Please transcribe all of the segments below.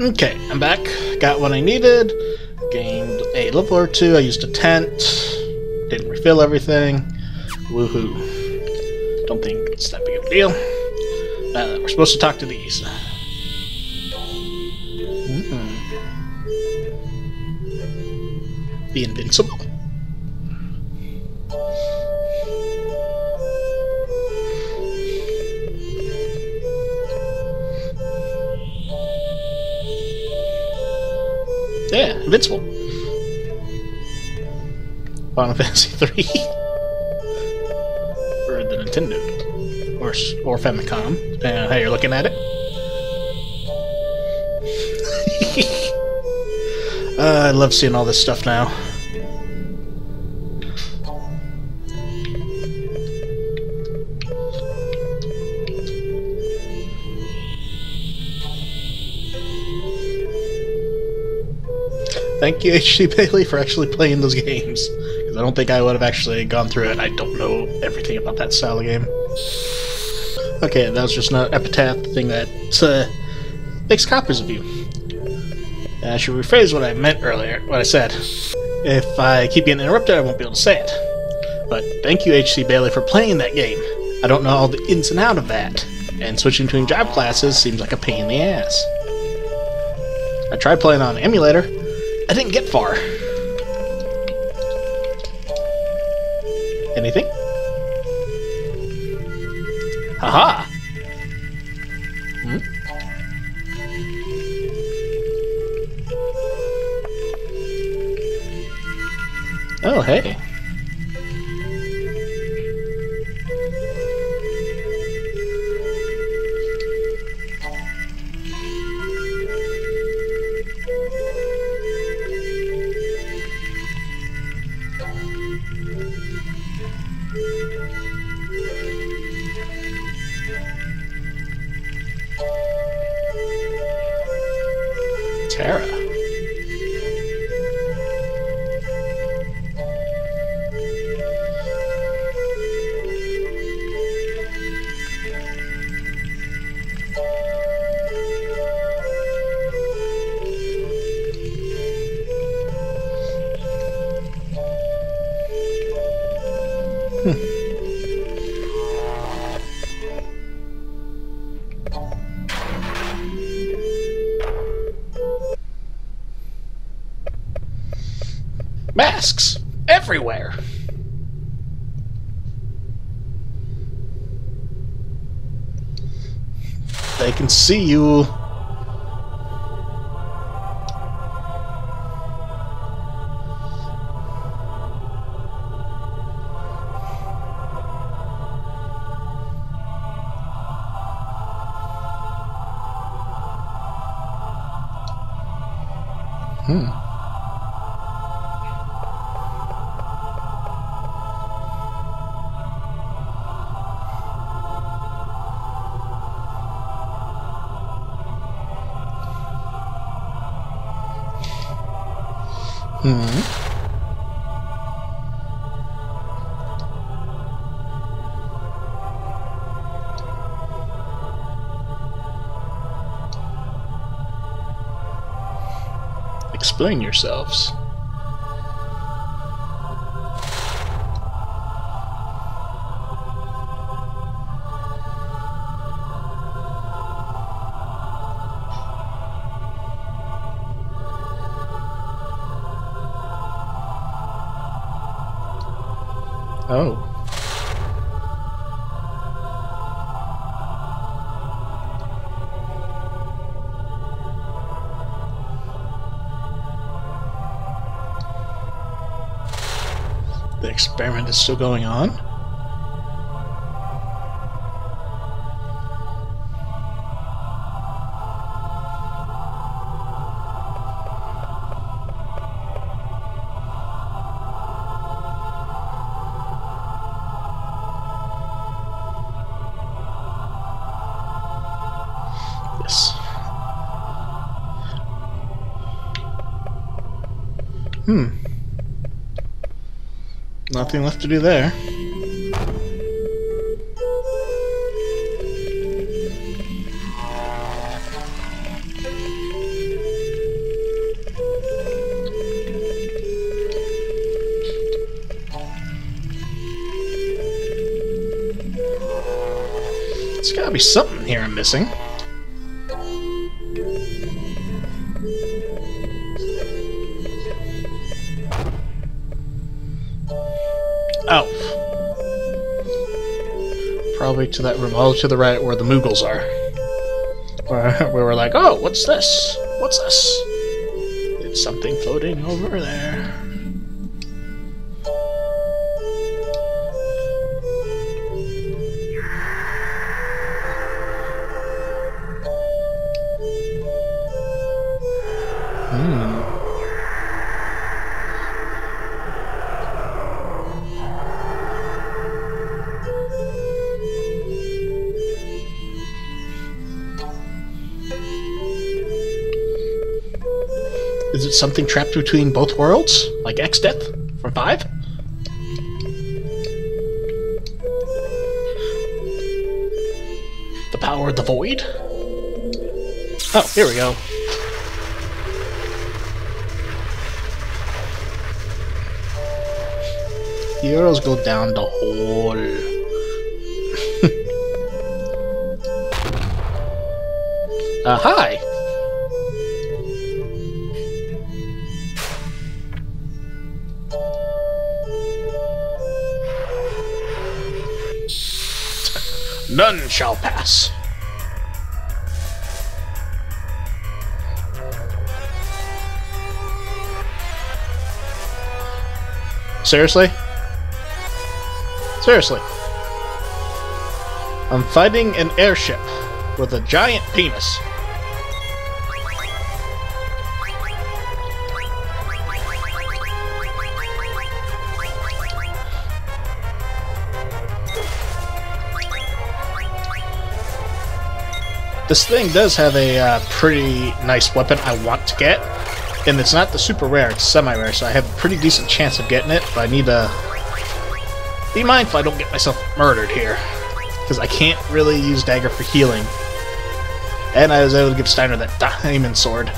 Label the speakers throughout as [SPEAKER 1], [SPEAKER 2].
[SPEAKER 1] Okay, I'm back. Got what I needed. Gained a level or two. I used a tent. Didn't refill everything. Woohoo. Don't think it's that big of a deal. Uh, we're supposed to talk to these. Mm-hmm. The Invincible. Yeah, Invincible. Final Fantasy 3. or the Nintendo. Or, or Famicom, depending on how you're looking at it. uh, I love seeing all this stuff now. Thank you, H.C. Bailey, for actually playing those games. Because I don't think I would have actually gone through it. I don't know everything about that style of game. Okay, that was just an epitaph thing that uh, makes copies of you. I should rephrase what I meant earlier, what I said. If I keep getting interrupted, I won't be able to say it. But thank you, H.C. Bailey, for playing that game. I don't know all the ins and out of that, and switching between job classes seems like a pain in the ass. I tried playing on emulator, I didn't get far. Anything? Haha! Hmm? Oh, hey. They can see you. Explain yourselves. The experiment is still going on? nothing left to do there. There's gotta be something here I'm missing. Probably to that room, all to the right where the Moogles are. Where, where we're like, oh, what's this? What's this? It's something floating over there. Hmm. It something trapped between both worlds? Like Exdeath from 5? The power of the void? Oh, here we go. The arrows go down the hole. uh, hi! None shall pass. Seriously? Seriously. I'm fighting an airship with a giant penis. This thing does have a uh, pretty nice weapon I want to get, and it's not the super rare, it's semi-rare, so I have a pretty decent chance of getting it, but I need to be mindful I don't get myself murdered here, because I can't really use dagger for healing. And I was able to give Steiner that diamond sword.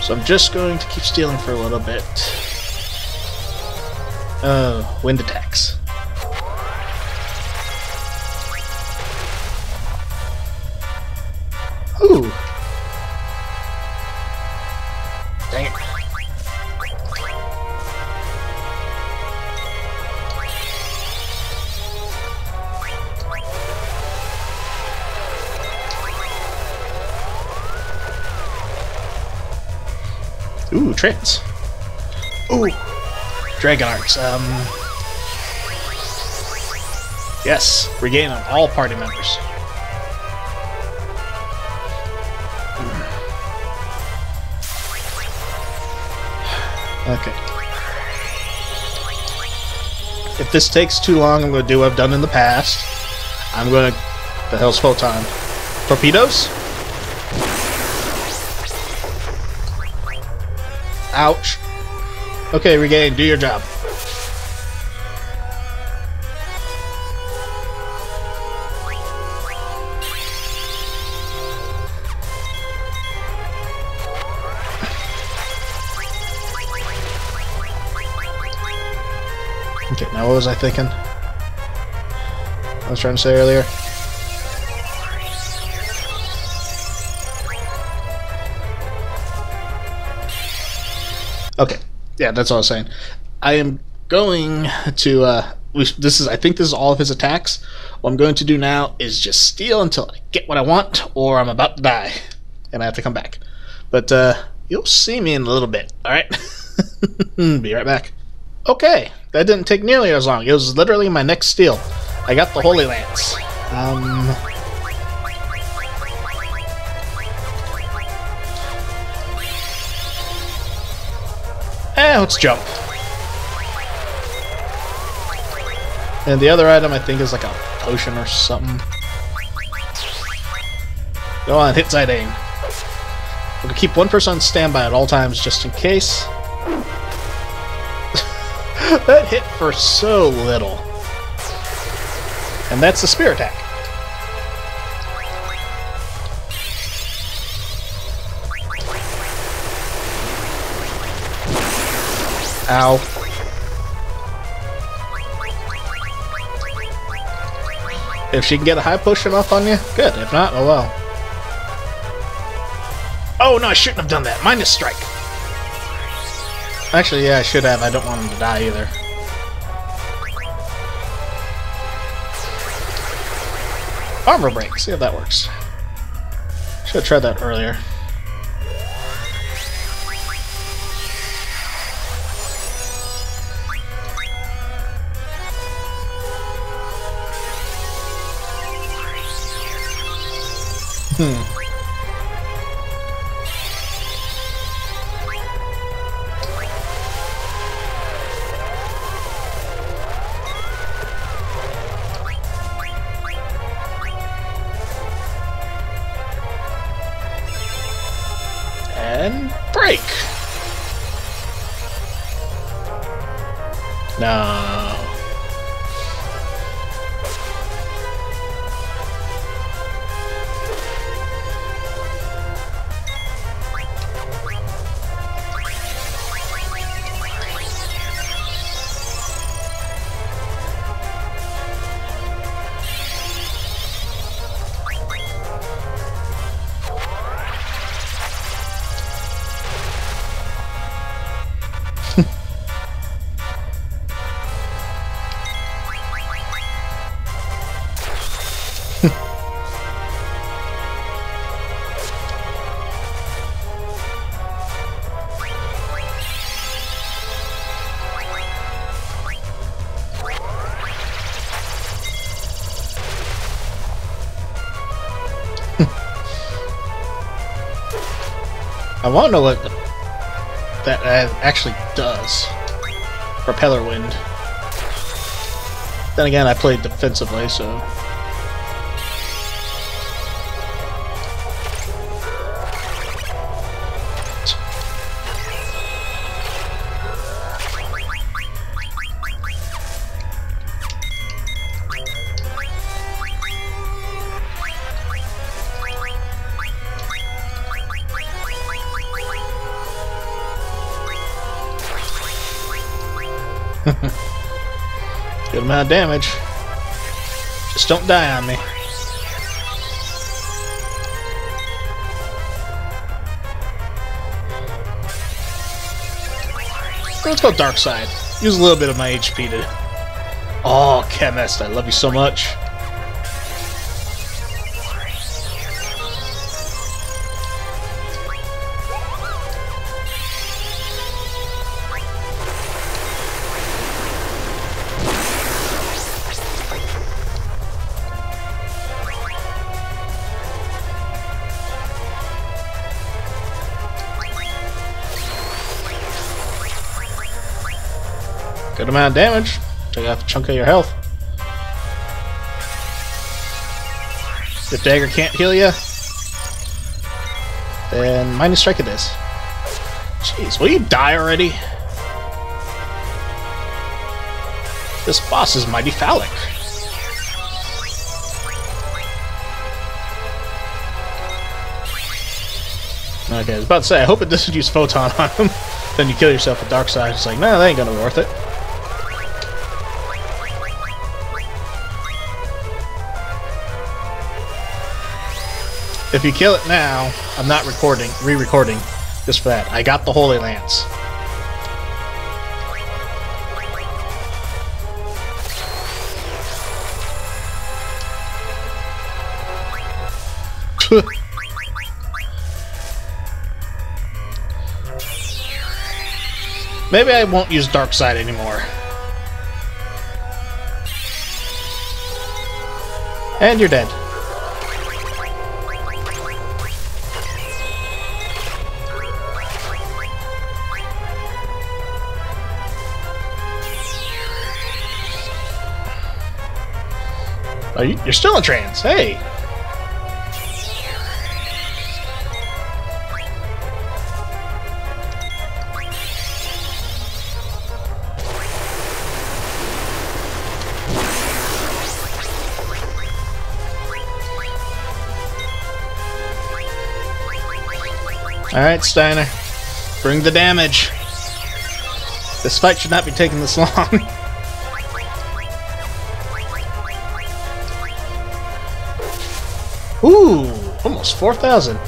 [SPEAKER 1] So I'm just going to keep stealing for a little bit. Uh, oh, wind attacks. Ooh. Dang it. Ooh, trance. Ooh. Dragon Arts. Um. Yes, regain on all party members. Okay. If this takes too long, I'm going to do what I've done in the past. I'm going to... The hell's photon? Torpedoes? Ouch. Okay, Regain, do your job. Okay, now what was I thinking? I was trying to say earlier. Yeah, that's all I was saying. I am going to. Uh, we, this is. I think this is all of his attacks. What I'm going to do now is just steal until I get what I want, or I'm about to die, and I have to come back. But uh, you'll see me in a little bit. All right. Be right back. Okay, that didn't take nearly as long. It was literally my next steal. I got the Holy Lance. Um, eh, let's jump. And the other item I think is like a potion or something. Go on, hit side aim. We'll keep one person on standby at all times just in case. that hit for so little. And that's the spear attack. Ow. If she can get a high potion off on you, good. If not, oh well. Oh no, I shouldn't have done that. Minus strike. Actually, yeah, I should have. I don't want him to die either. Armor break. See if that works. Should have tried that earlier. Hmm. I want to know what that uh, actually does. Propeller wind. Then again, I played defensively, so... amount of damage. Just don't die on me. Let's go dark side. Use a little bit of my HP to... Oh, Chemist, I love you so much. Amount of damage. Take off a chunk of your health. If dagger can't heal you, then minus strike it is. Jeez, will you die already? This boss is mighty phallic. Okay, I was about to say, I hope it doesn't use Photon on him. then you kill yourself with Dark Side. It's like, no, that ain't gonna be worth it. If you kill it now, I'm not recording, re-recording, just for that. I got the Holy Lance. Maybe I won't use Dark Side anymore. And you're dead. Oh, you, are still in trance. Hey. Alright, Steiner. Bring the damage. This fight should not be taking this long. Ooh, almost 4,000.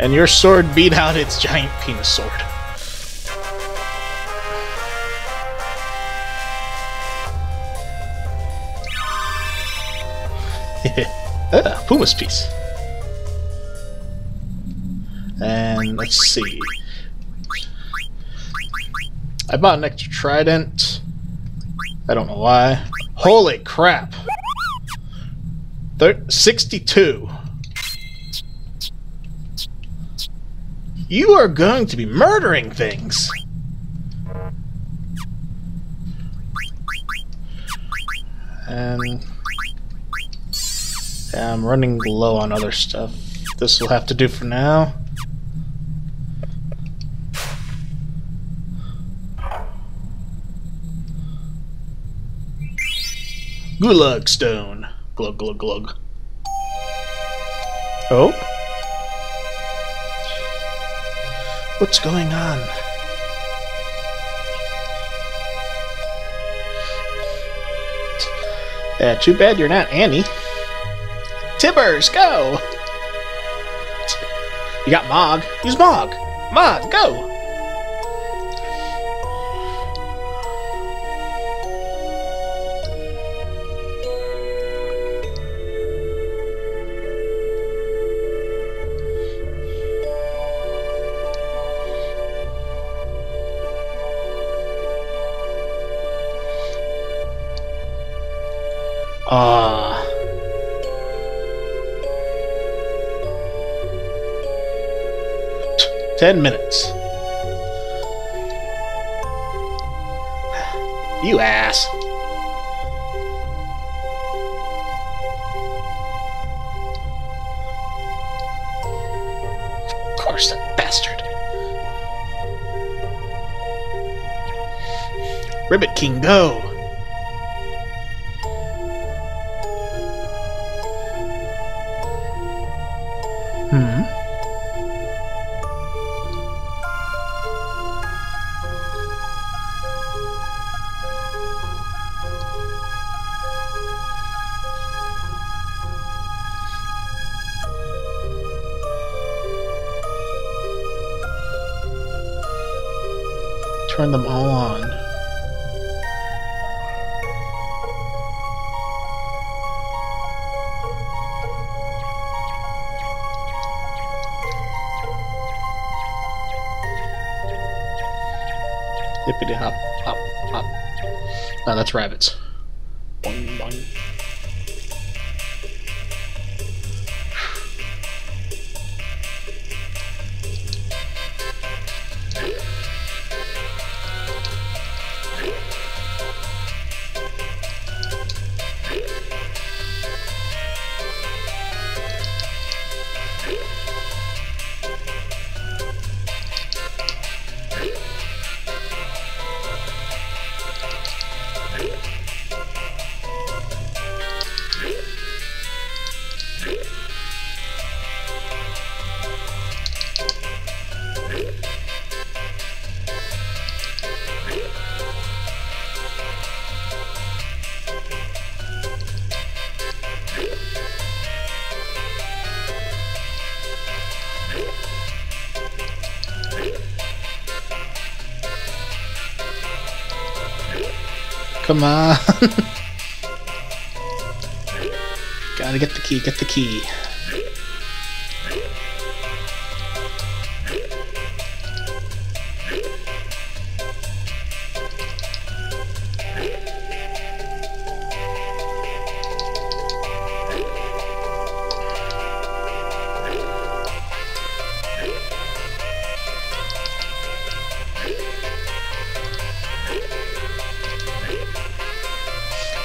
[SPEAKER 1] And your sword beat out its giant penis sword. ah, Pumice piece. And let's see. I bought an extra trident. I don't know why. Holy crap! Thir 62. You are going to be murdering things! And... Yeah, I'm running low on other stuff. This will have to do for now. Gulug stone. Glug glug glug. Oh? What's going on? Yeah, too bad you're not Annie. Tibbers, go! You got Mog. Use Mog. Mog, go! Ten minutes. You ass. Of course, that bastard. Ribbit King, go! Turn them all on. Hippity hop, hop, hop. No, that's rabbits. Come on. Gotta get the key, get the key.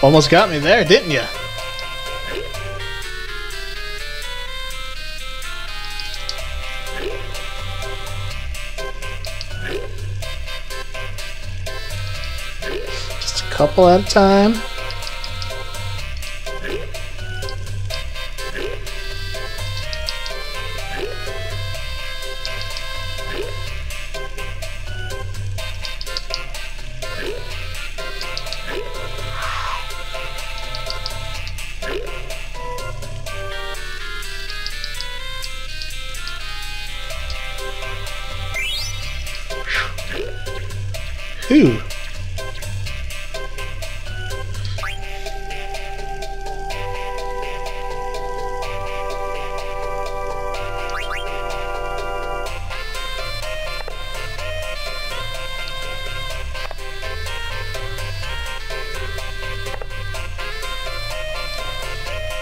[SPEAKER 1] Almost got me there, didn't you? Just a couple at a time.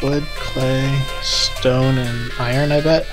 [SPEAKER 1] Wood, clay, stone, and iron, I bet.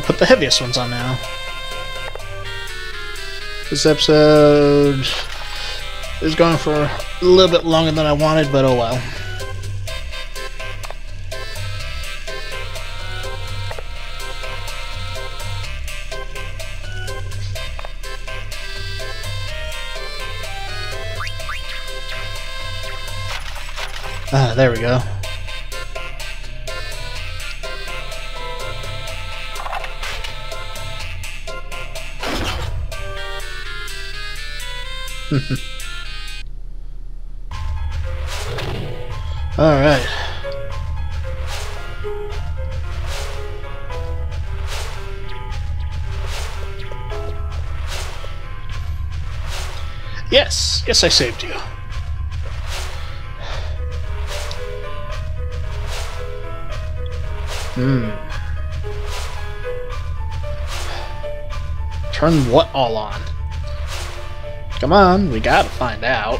[SPEAKER 1] Okay, put the heaviest ones on now. This episode is going for a little bit longer than I wanted, but oh well. Ah, there we go. All right. Yes, yes, I saved you. Hmm. Turn what all on? Come on, we gotta find out.